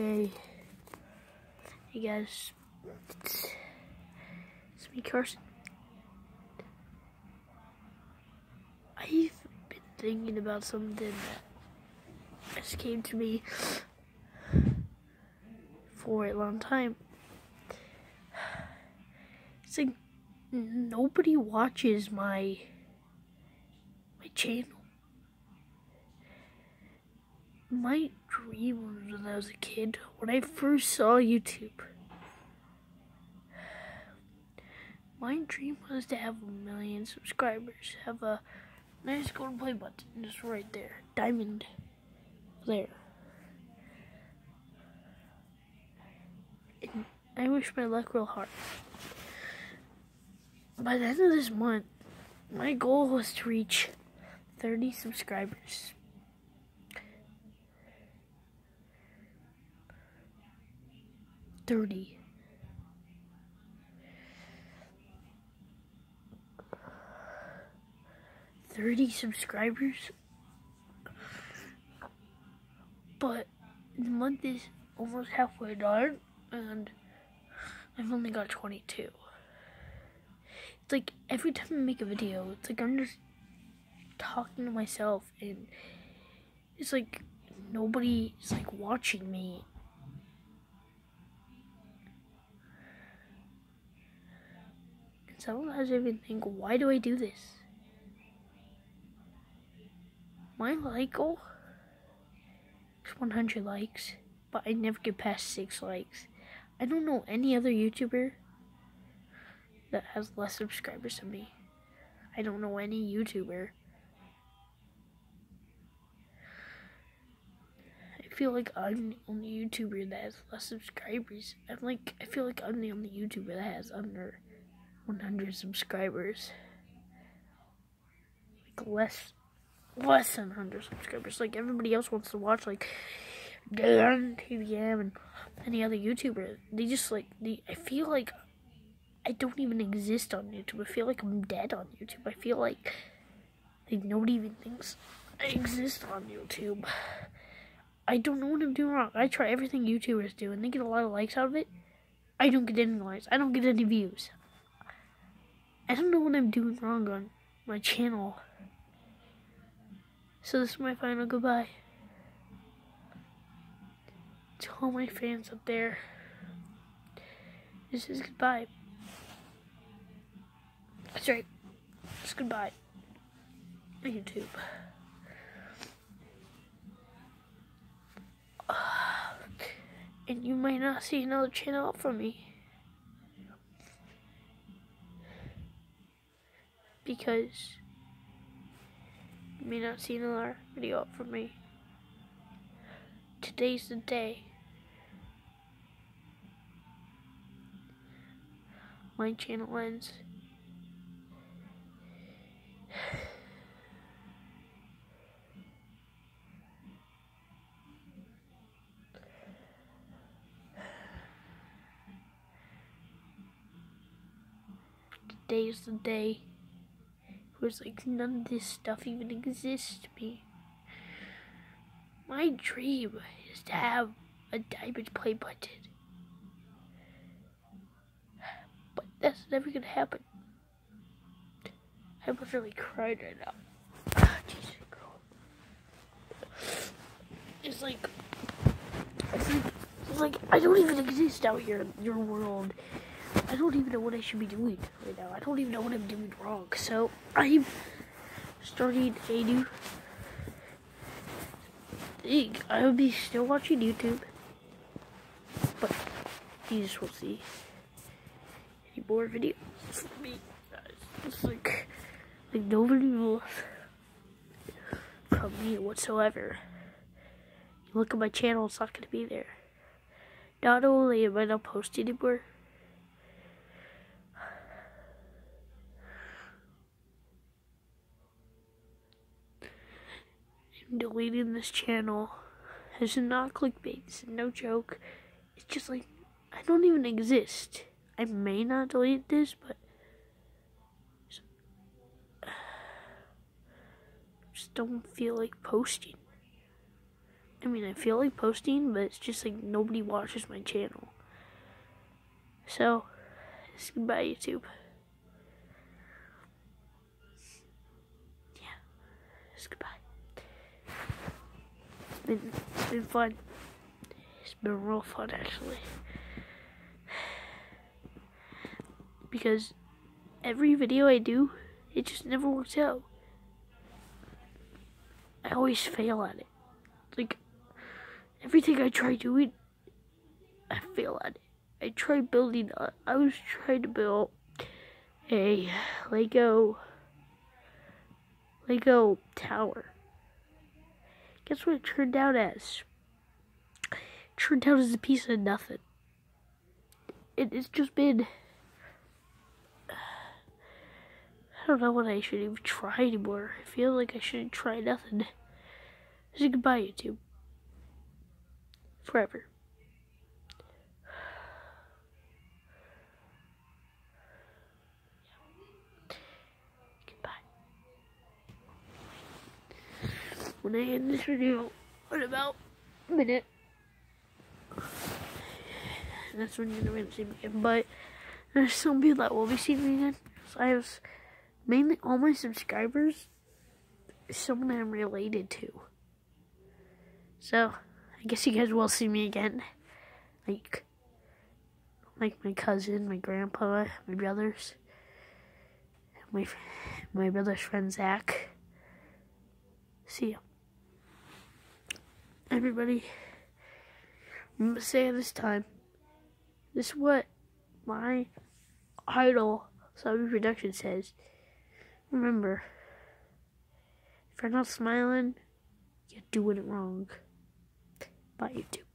Hey. Hey guys. It's, it's me, Carson. I've been thinking about something that just came to me for a long time. It's like nobody watches my my channel. My dream when I was a kid, when I first saw YouTube, my dream was to have a million subscribers, have a nice golden play button just right there, diamond there. And I wish my luck real hard. By the end of this month, my goal was to reach 30 subscribers. Thirty. Thirty subscribers, but the month is almost halfway done, and I've only got twenty-two. It's like every time I make a video, it's like I'm just talking to myself, and it's like nobody's like watching me Sometimes I even think, why do I do this? My like goal is 100 likes, but I never get past 6 likes. I don't know any other YouTuber that has less subscribers than me. I don't know any YouTuber. I feel like I'm the only YouTuber that has less subscribers. I'm like, I feel like I'm the only YouTuber that has under 100 subscribers. Like less, less than 100 subscribers. Like everybody else wants to watch like DanTDM, and any other YouTuber. They just like, they, I feel like I don't even exist on YouTube. I feel like I'm dead on YouTube. I feel like, like nobody even thinks I exist on YouTube. I don't know what I'm doing wrong. I try everything YouTubers do, and they get a lot of likes out of it. I don't get any likes. I don't get any views. I don't know what I'm doing wrong on my channel. So this is my final goodbye. To all my fans up there. This is goodbye. That's right. It's goodbye. YouTube. And you might not see another channel from me. Because you may not see another video up from me. Today's the day. My channel ends. Today's the day was like none of this stuff even exists to me. My dream is to have a diamond play button. But that's never gonna happen. I literally cried right now. Jesus It's like it's like it's like I don't even exist out here in your world. I don't even know what I should be doing right now. I don't even know what I'm doing wrong. So I'm starting a new thing. I will be still watching YouTube, but you just won't see any more videos from me. It's like like nobody will from me whatsoever. You look at my channel, it's not gonna be there. Not only am I not posting anymore. Deleting this channel is not clickbait. It's no joke. It's just like I don't even exist. I may not delete this, but just don't feel like posting. I mean, I feel like posting, but it's just like nobody watches my channel. So, it's goodbye, YouTube. Yeah, it's goodbye. It's been, it's been fun. It's been real fun, actually. Because every video I do, it just never works out. I always fail at it. Like, everything I try doing, I fail at it. I tried building, I was trying to build a Lego, Lego tower. Guess what it turned out as? It turned out as a piece of nothing. It, it's just been, I don't know what I should even try anymore. I feel like I shouldn't try nothing. Say goodbye, YouTube. Forever. When I end this video in about a minute, that's when you're gonna see me again. But there's some people that will be seeing me again. So I have mainly all my subscribers, someone I'm related to. So, I guess you guys will see me again. Like, like my cousin, my grandpa, my brothers, my my brother's friend Zach. See ya. Everybody, I'm gonna say this time. This is what my idol Sabi Production says. Remember, if you're not smiling, you're doing it wrong. Bye, YouTube.